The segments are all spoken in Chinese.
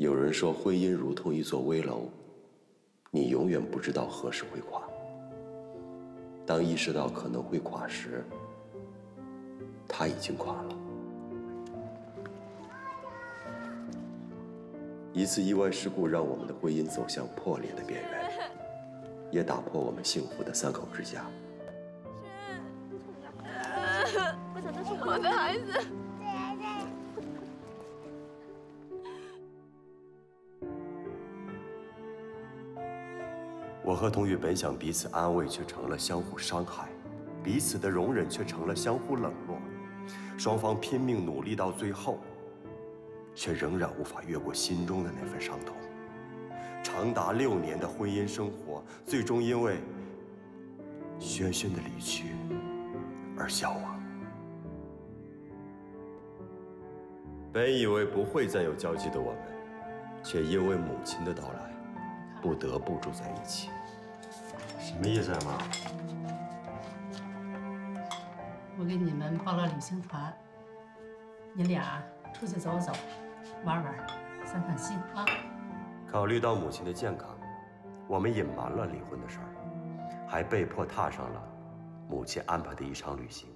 有人说，婚姻如同一座危楼，你永远不知道何时会垮。当意识到可能会垮时，它已经垮了。一次意外事故让我们的婚姻走向破裂的边缘，也打破我们幸福的三口之家。我的孩子。我和童宇本想彼此安慰，却成了相互伤害；彼此的容忍，却成了相互冷落。双方拼命努力到最后，却仍然无法越过心中的那份伤痛。长达六年的婚姻生活，最终因为轩轩的离去而消亡。本以为不会再有交集的我们，却因为母亲的到来，不得不住在一起。什么意思啊，妈？我给你们报了旅行团，你俩出去走走，玩玩，散散心啊。考虑到母亲的健康，我们隐瞒了离婚的事儿，还被迫踏上了母亲安排的一场旅行。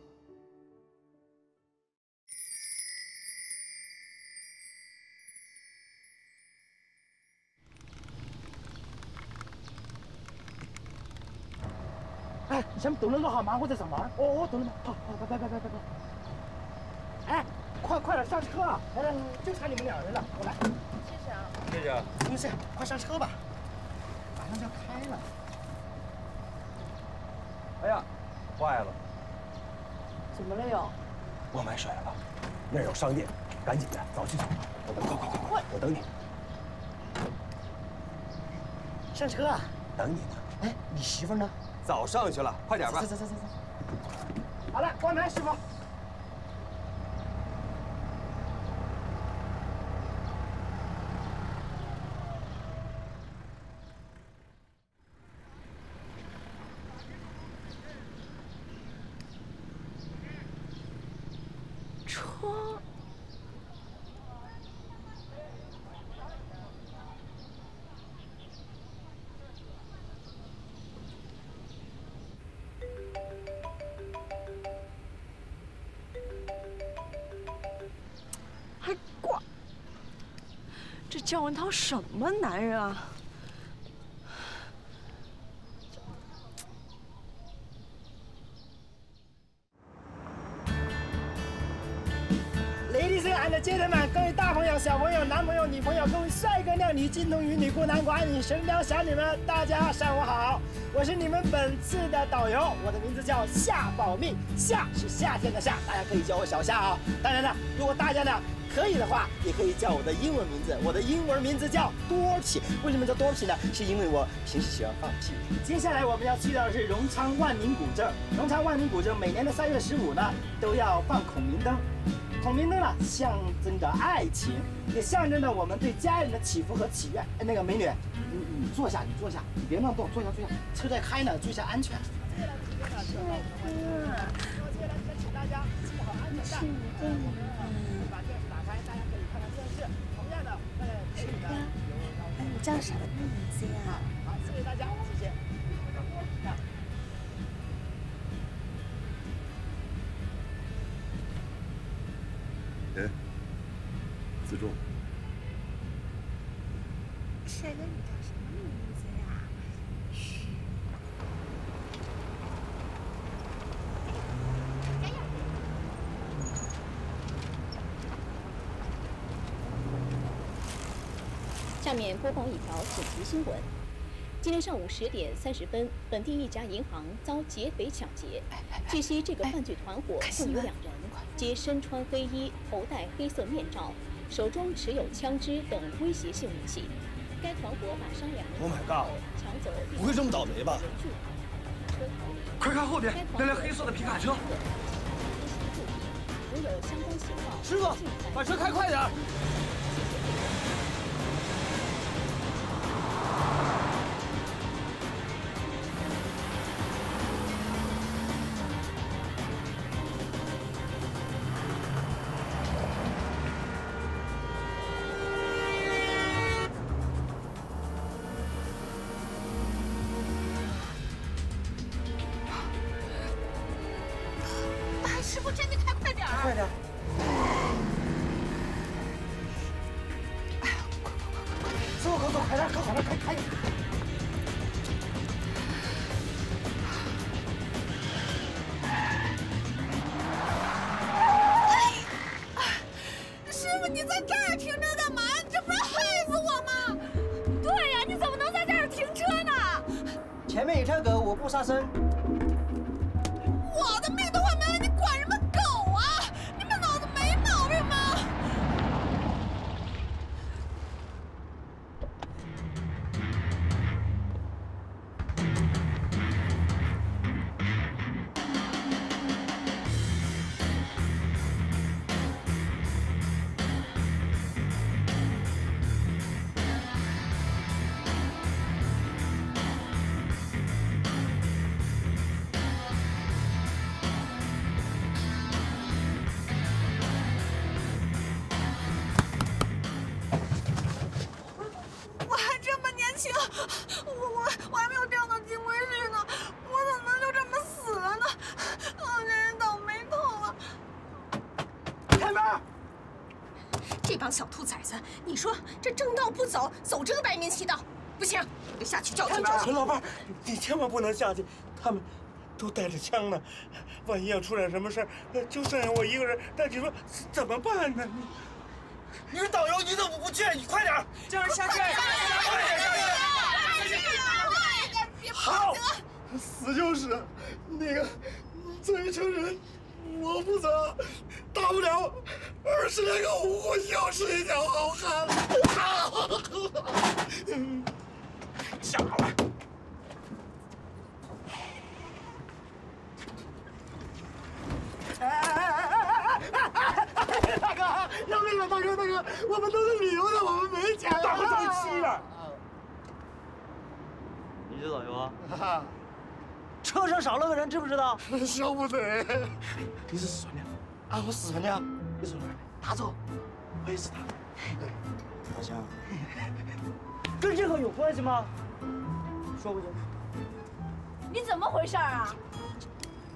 先等了个好吗？我在上班。哦哦，等了？好，好，拜拜拜拜拜拜。哎，快快点上车啊！来来来，就差你们两人了，我来。谢谢啊。谢谢。不用谢，快上车吧，马上就要开了。哎呀，坏了！怎么了又？我买水了，那儿有商店，赶紧的，早去早回。快快快快，我等你。上车啊！等你呢。哎，你媳妇呢？早上去了，快点吧。走走走走走。好了，关门，师傅。赵文涛什么男人啊？Ladies and gentlemen，各位大朋友、小朋友、男朋友、女朋友，各位帅哥靓女、金童玉女、孤男寡女、神雕侠侣们，大家上午好！我是你们本次的导游，我的名字叫夏保密，夏是夏天的夏，大家可以叫我小夏啊。当然了，如果大家呢可以的话，也可以叫我的英文名字，我的英文名字叫多皮。为什么叫多皮呢？是因为我平时喜欢放屁。接下来我们要去到的是荣昌万宁古镇，荣昌万宁古镇每年的三月十五呢都要放孔明灯。孔明灯呢，象征着爱情，也象征着我们对家人的祈福和祈愿。哎，那个美女，你你坐下，你坐下，你别乱动，坐下坐下，车在开呢，注意下安全。接下来请大家系好安全带。叫什么名字呀？好，谢谢大家，谢谢。下面播报一条紧急新闻：今天上午十点三十分，本地一家银行遭劫匪抢劫。据悉，这个犯罪团伙共有两人，皆身穿黑衣，头戴黑色面罩，手中持有枪支等威胁性武器。该团伙把商两人 Oh my god 抢走。不会这么倒霉吧？快看后边，那辆黑色的皮卡车。如有相关情况，师傅，把车开快点。我的命都不行，我得下去教训教训。陈老伴，你千万不能下去，他们都带着枪呢，万一要出点什么事儿，那就剩下我一个人，那你说怎么办呢？你你是导游，你怎么不去？你快点！叫人下去！快点下去好，死就是，那个罪成人，我负责，大不了二十来个无辜又是一条好汉。下来。大哥，要命了！大哥，大哥，我们都是旅游的，我们没钱了。大哥，着急了。你是导游啊？车上少了个人，知不知道？说不得。你是四川的？啊，我四川的。你是哪儿的？大周。我也是他。好像。跟这个有关系吗？说不清楚。你怎么回事啊？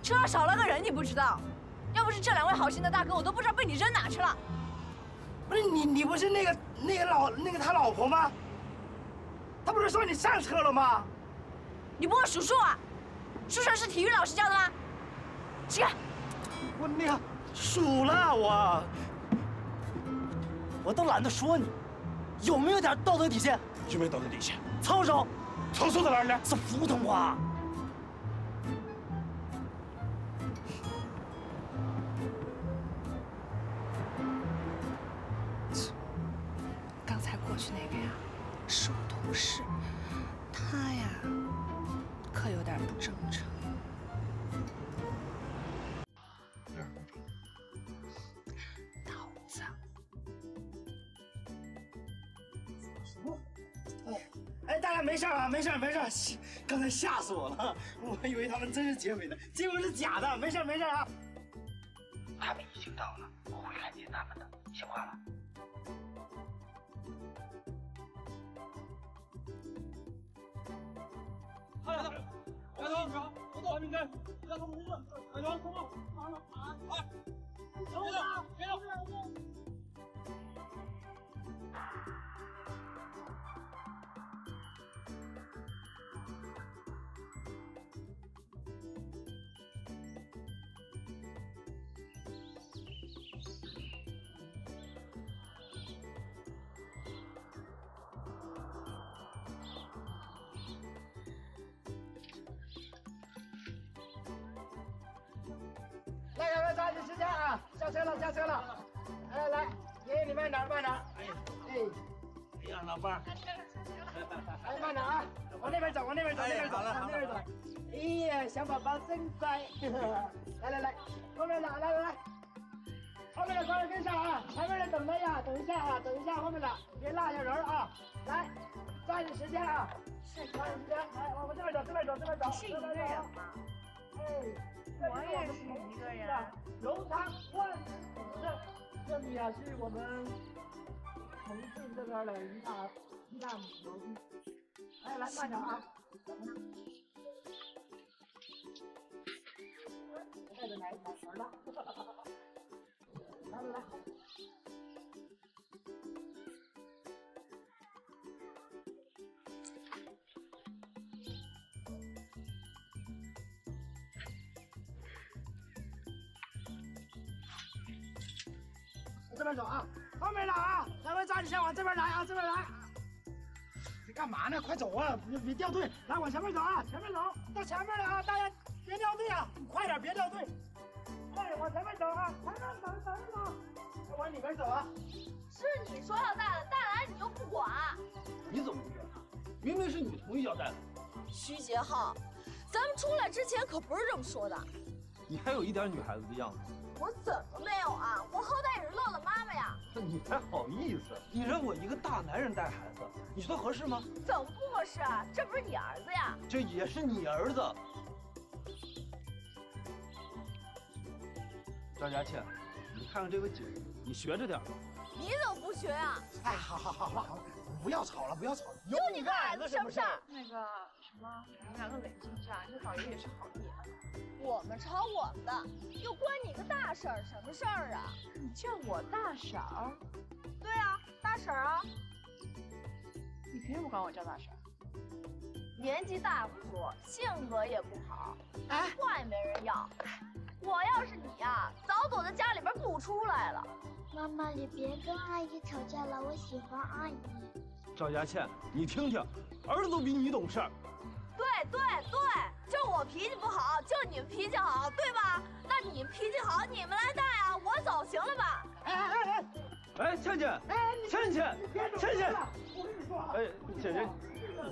车上少了个人，你不知道？要不是这两位好心的大哥，我都不知道被你扔哪去了。不是你，你不是那个那个老那个他老婆吗？他不是说你上车了吗？你不会数数啊？数学是体育老师教的吗？起来！我那个数了我，我都懒得说你，有没有点道德底线？有没有道德底线？操守，操守在哪儿呢？是普通话。哎，没事啊，没事没事，刚才吓死我了，我以为他们真是劫匪呢，结果是假的，没事没事啊。他们已经到了，我会看见他们的，听话了。快点，快点，我到外面去，让他们问，快点，快点，快点，快！别动，各位抓紧时间啊！下车了，下车了。来来，爷爷你慢点，慢点。哎，哎，哎呀，老伴儿，哎，慢点啊！往那边走，往那边走，那边走，往那边走。哎呀，小宝宝真乖。来来来，后面的，来来来，后面的快点跟上啊！前面的等着呀，等一下啊，等一下后面的，别落下人啊！来，抓紧时间啊！抓紧时间，来，往这边走，这边走，这边走。是一个人吗？哎。我也是一个人。柔肠万子，这里啊是我们重庆这边的一大一大苗地。哎，来慢点啊！带着奶奶玩了。来来来。这边走啊，后面来啊，咱们抓紧先往这边来啊，这边来。你干嘛呢？快走啊！别别掉队，来往前面走啊，前面走，到前面了啊！大家别掉队啊，你快点，别掉队，快点往前面走啊！前面走，前面走，往里边走啊！是你说要带的，带来你又不管。你怎么不管啊？明明是你同意要带的。徐杰浩，咱们出来之前可不是这么说的。你还有一点女孩子的样子。我怎么没有啊？我好歹你还好意思？你让我一个大男人带孩子，你说合适吗？怎么不合适啊？这不是你儿子呀？这也是你儿子。张佳倩，你看看这个景，你学着点。你怎么不学啊？哎，好好好好好，不要吵了，不要吵了。就你个儿子什么事儿？那个什么，你们两个冷静一下，这导游也是好意。我们吵我们的，又关你个大婶儿什么事儿啊？你叫我大婶儿？对啊，大婶儿啊。你凭什么管我叫大婶儿？年纪大不说，性格也不好，哎话也没人要。我要是你呀，早躲在家里边不出来了。妈妈，你别跟阿姨吵架了，我喜欢阿姨。赵佳倩，你听听，儿子都比你懂事儿。对对对，就我脾气不好，就你们脾气好，对吧？那你们脾气好，你们来带啊，我走行了吧？哎哎哎！哎，倩倩，哎倩倩，倩倩，我跟你说啊，哎，姐姐，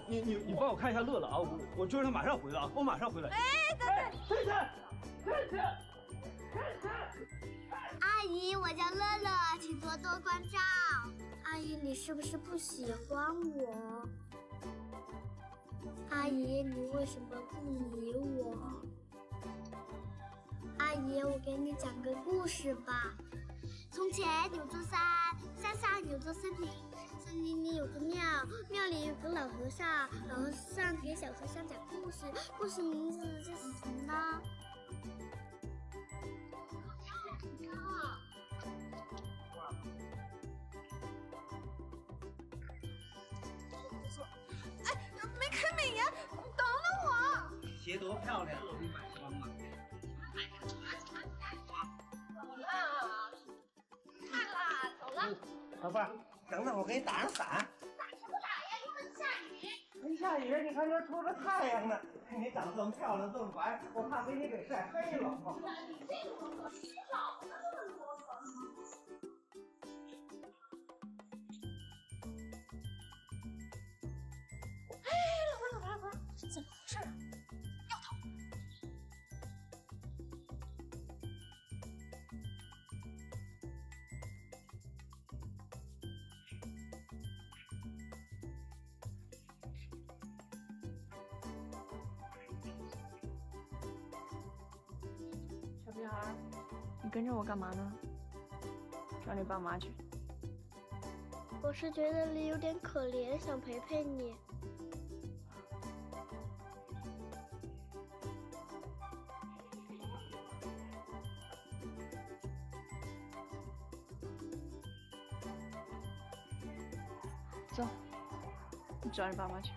你你你帮我看一下乐乐啊，我我追着他马上回来啊，我马上回来。哎，等等，倩倩，倩倩，倩倩。阿姨，我叫乐乐，请多多关照。阿姨，你是不是不喜欢我？阿姨，你为什么不理我？阿姨，我给你讲个故事吧。从前有座山，山上有座森林，森林里有个庙，庙里有个老和尚，老和尚给小和尚讲故事，故事名字叫什么呢？鞋多漂亮，你买双啊？走了，看啦，走了。老伴儿，等等，我给你打上伞。打什么打呀？又不是下雨。没下雨，你看这出着太阳呢。你长这么漂亮，这么白，我怕给你给晒黑了。你这个我洗澡呢，这么啰嗦。哎，老婆，老婆，老婆，怎么回事啊？孩，你跟着我干嘛呢？找你爸妈去。我是觉得你有点可怜，想陪陪你。走，你找你爸妈去。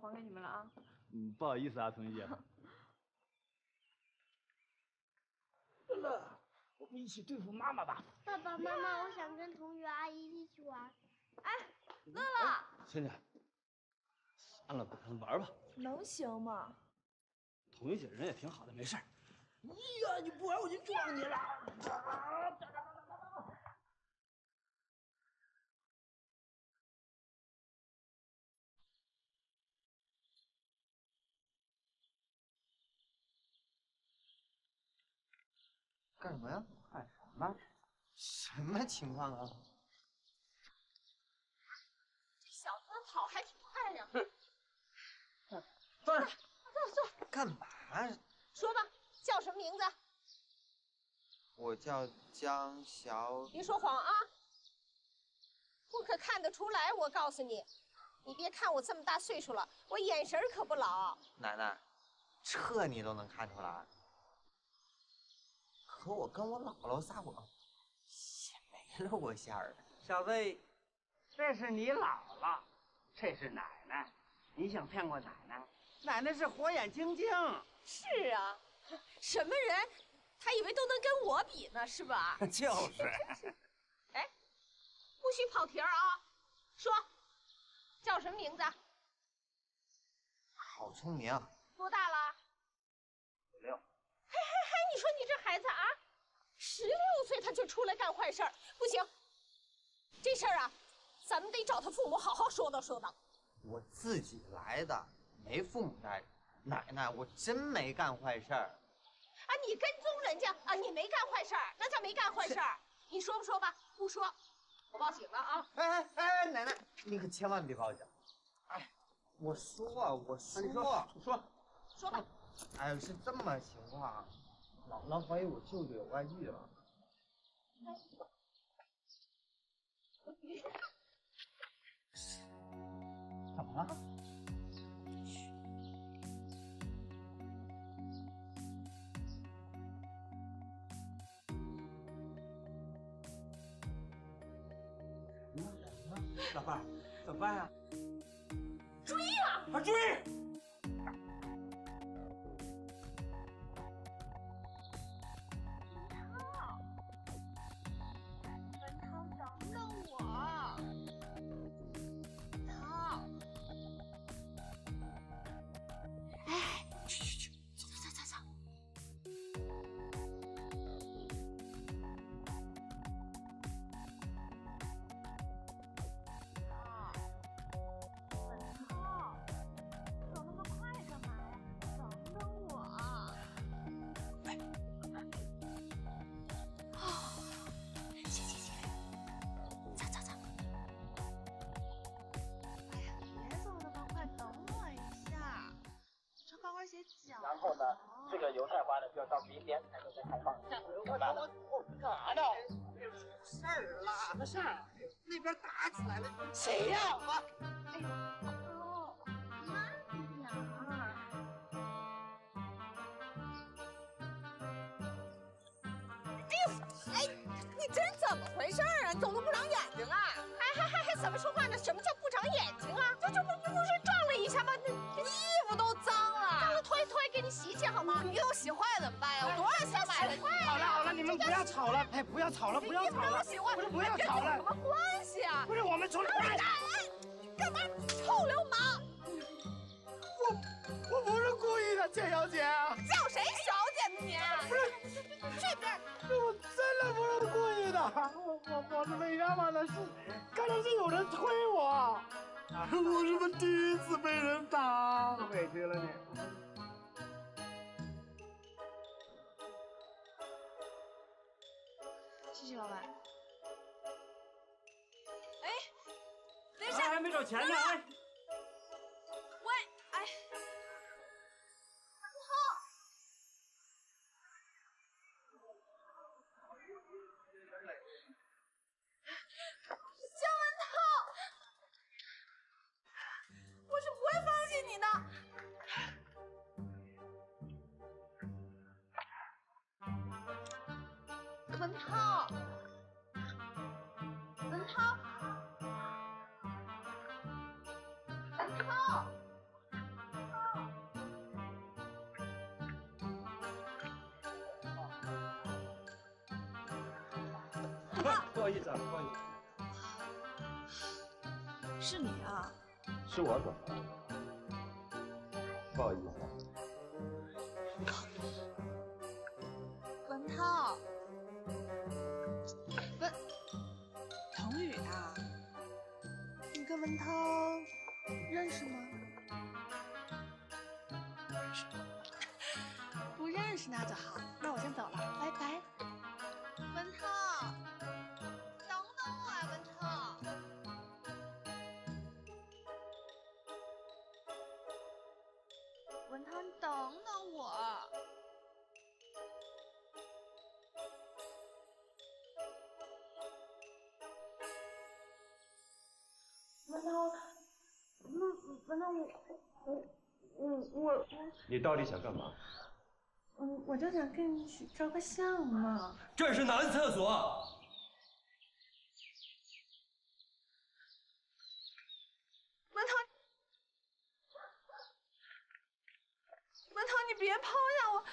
还给你们了啊。嗯，不好意思啊，童姐。乐乐，我们一起对付妈妈吧。爸爸妈妈，我想跟同学阿姨一起玩。哎，乐乐，倩倩，算了吧，玩吧。能行吗？童玉姐人也挺好的，没事儿。哎呀，你不玩我就撞你了！干什么呀？干什么？什么情况啊？这小子跑还挺快呀。坐着。坐坐。干嘛？说吧，叫什么名字？我叫江小。别说谎啊！我可看得出来，我告诉你，你别看我这么大岁数了，我眼神可不老。奶奶，这你都能看出来？可我跟我姥姥撒谎，也没露过馅儿。小子，这是你姥姥，这是奶奶。你想骗过奶奶？奶奶是火眼金睛。是啊，什么人，他以为都能跟我比呢，是吧？就是。哎，不许跑题儿啊！说，叫什么名字？好聪明。多大了？十六。嘿嘿嘿，你说你这孩子啊，十六岁他就出来干坏事儿，不行。这事儿啊，咱们得找他父母好好说道说道。我自己来的，没父母带着。奶奶，我真没干坏事儿。啊，你跟踪人家啊，你没干坏事儿，那叫没干坏事儿。你说不说吧？不说，我报警了啊！哎哎哎，奶奶，你可千万别报警。哎，我说啊，我说，你说，说，说吧。哎，是这么情况，姥姥怀疑我舅舅有外遇了。怎么了？老伴儿，怎么办呀？追呀！啊，追！然后呢，这个油菜花呢就要到明年才能再开放。我我我干啥呢？出事儿了！什么事儿？那边打起来了。谁呀？我。哎呦，慢点儿。哎呦，哎，你这是怎么回事啊？你怎么不长眼睛啊？哎还还还怎么说话呢？什么叫不长眼睛啊？这这不不是撞了一下吗？那衣服都脏你洗洗好吗？你给我洗坏了怎么办呀？我多少钱买的？好了好了，你们不要吵了，哎，不要吵了，不要吵了。洗坏，不是不要吵了。什么关系啊？不是我们出来。哎，干嘛？臭流氓！我我不是故意的，简小姐。叫谁小姐呢你？不是，这边。我真的不是故意的，我我我是被冤枉的，是刚才是有人推我。我是不是第一次被人打？委屈了你。谢谢老板。哎，等一啊，下，还没找钱呢，哎。不好意思啊，不好意思。是你啊？是我怎么了？不好意思。文涛，文，童宇啊，你跟文涛认识吗？不认识那就好，那我先走了，拜拜。文涛，等等我。文涛，文文涛，我我我我你到底想干嘛？嗯，我就想跟你一起照个相嘛。这是男厕所。别抛下我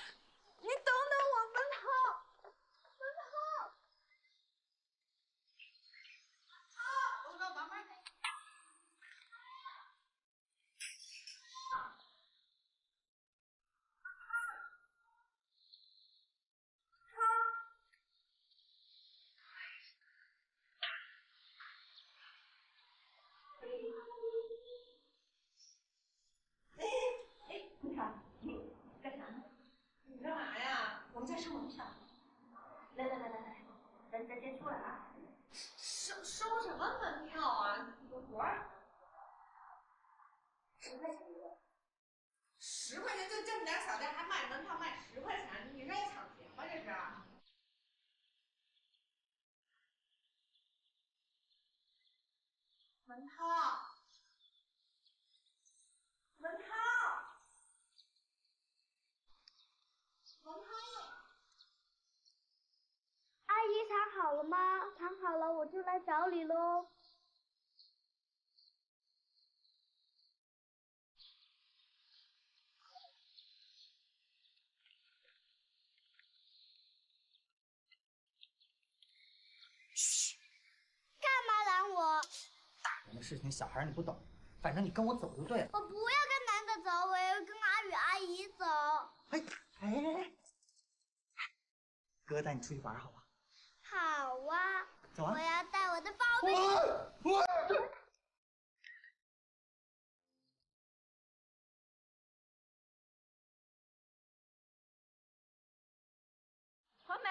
好了吗？躺好了我就来找你喽。嘘，干嘛拦我？大人的事情小孩你不懂，反正你跟我走就对了。我不要跟男的走，我要跟阿宇阿姨走。哎哎，哥带你出去玩好吧？我要带我的宝贝。我传媒。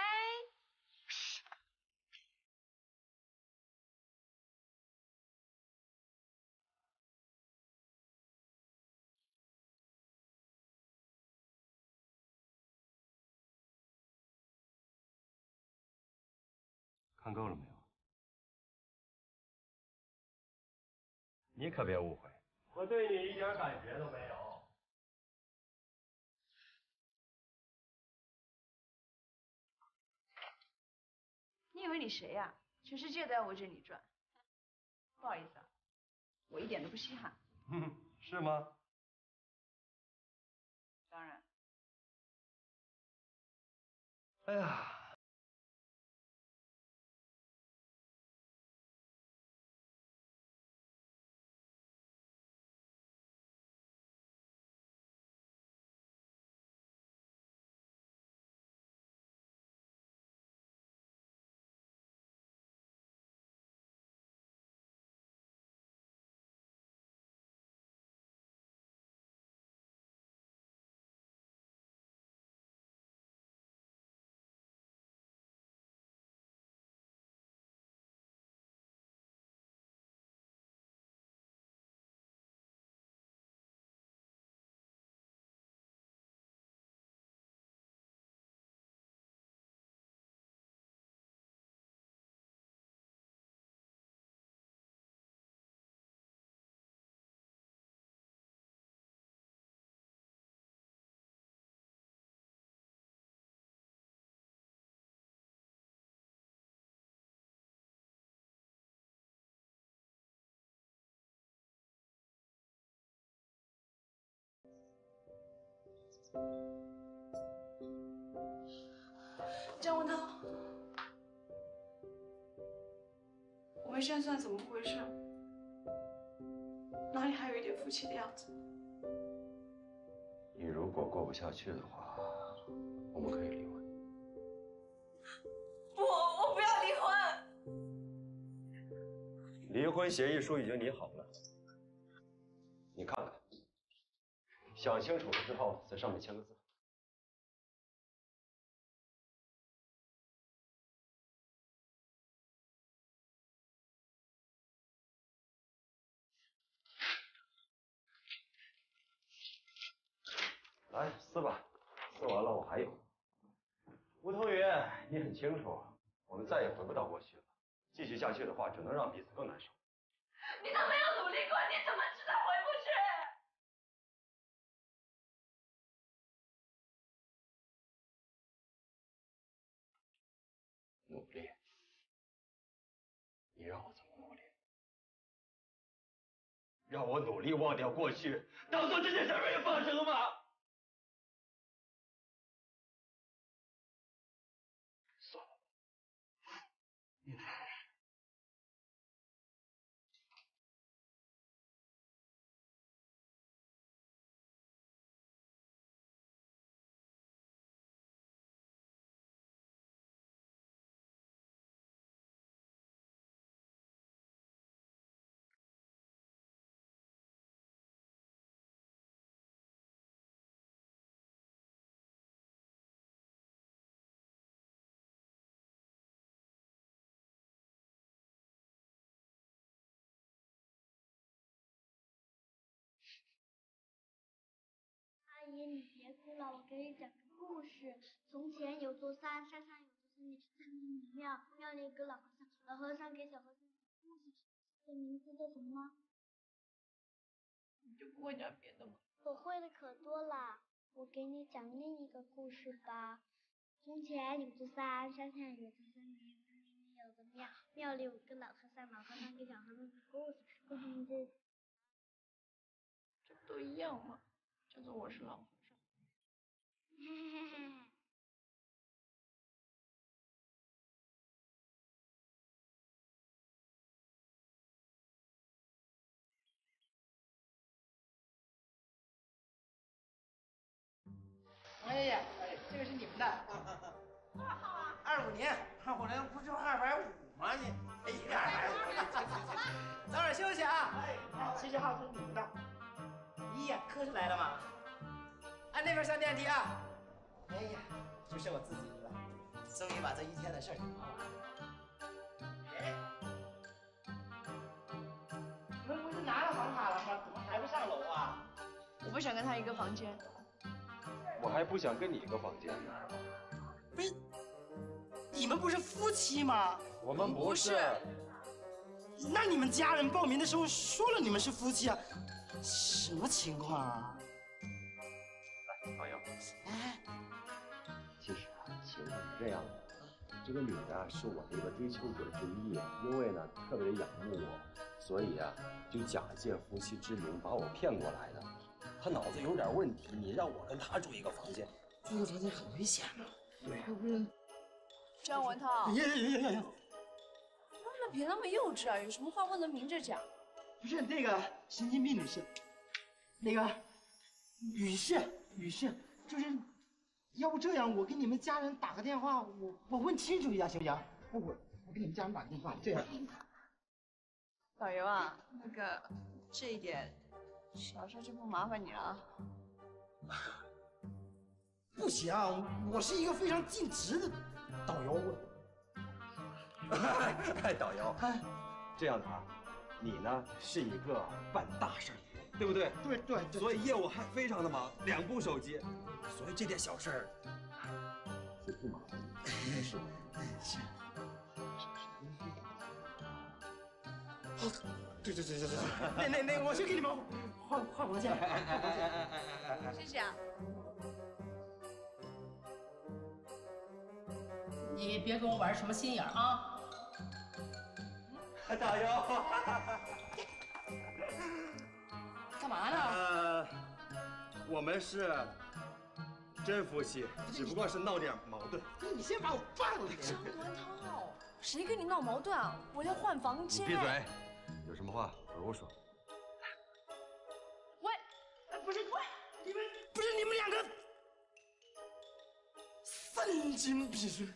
看够了没有？你可别误会，我对你一点感觉都没有。你以为你谁呀、全世界都要围着你转。不好意思啊，我一点都不稀罕。哼，是吗？当然，哎呀，张文涛，我们现在算怎么回事？哪里还有一点夫妻的样子？你如果过不下去的话，我们可以离婚。不，我不要离婚。离婚协议书已经拟好了，你看看，想清楚了之后，在上面签个字。来撕吧，撕完了我还有。吴同云，你很清楚，我们再也回不到过去了。继续下去的话，只能让彼此更难受。你都没有努力过，你怎么知道回不去？让我努力忘掉过去，当做这件事没有发生吗？妮，你别哭了，我给你讲个故事。从前有座山，山上有座森林，森林里庙，庙里有个老和尚，老和尚给小和尚讲故事。这名字叫什么？你就不会讲别的吗？我会的可多了，我给你讲另一个故事吧。从前有座山，山上有座森林，森林里有个庙，庙里有个老和尚，老和尚给小和尚讲故事。故事名字。这不都一样吗？叫做我是老和尚。哎呀，哎，这个是你们的。多少号啊？二五年，我这不就二百五吗？你，哎呀，二百五，早点休息啊。哎，七十号是你们的。磕出来了吗？按那边上电梯啊。哎呀，就剩我自己了，终于把这一天的事儿给忙完了。哎，你们不是拿了房卡了吗？怎么还不上楼啊？我不想跟他一个房间。我还不想跟你一个房间呢。不是，你们不是夫妻吗？我们不是。那你们家人报名的时候说了你们是夫妻啊？什么情况啊？来，朋友。哎，其实啊，情况是这样的，这个女的是我的一个追求者之一，因为呢特别的仰慕我，所以啊就假借夫妻之名把我骗过来的。她脑子有点问题，你让我跟她住一个房间，住一个房间很危险的。对。张文涛。呀呀呀呀呀！那别那么幼稚啊，有什么话不能明着讲？不是那个神经病女士，那个女士，女士，就是，要不这样，我给你们家人打个电话，我我问清楚一下，行不行？我我给你们家人打个电话，这样。导游啊，那个这一点小事就不麻烦你了。不行，我是一个非常尽职的导游。哎，导游，这样的啊。你呢是一个办大事的，对不对？对对对。所以业务还非常的忙，两部手机，所以这点小事儿就不麻烦你，没事。是。哦，对对对对对。那那那，我去给你们换换房间。谢谢啊。你别跟我玩什么心眼啊！导游，干嘛呢？呃，我们是真夫妻，只不过是闹点矛盾。你先把我放了。张文涛，谁跟你闹矛盾啊？我要换房间。闭嘴！有什么话好好说。喂，不是，喂，你们不是你们两个神经病！张